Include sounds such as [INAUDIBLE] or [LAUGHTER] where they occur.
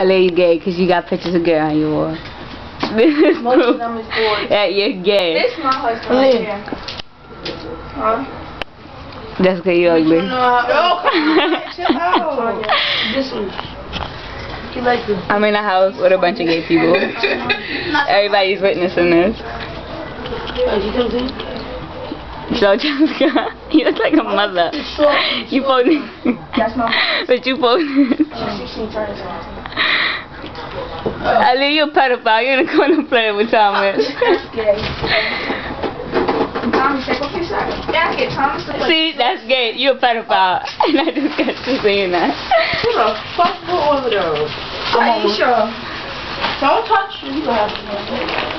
I lay you gay because you got pictures of girl on your wall. This is Most of them is boys. [LAUGHS] that you're gay. This my husband oh, right here. Huh? That's because you're ugly. No, [LAUGHS] chill out. This one. You like this? I'm in a house with a bunch of gay people. [LAUGHS] Everybody's witnessing this. Oh, you come? So [LAUGHS] Jessica, you look like a mother. [LAUGHS] You posing, That's my but you posing. 16 turns I leave you a pedophile. You're in the corner playing with Thomas. gay. Thomas, take off your sock. Yeah, get Thomas to play. See, that's gay. You're a pedophile. [LAUGHS] And I just got to saying that. Who the fuck put all of those? Aisha. Don't touch. You have to.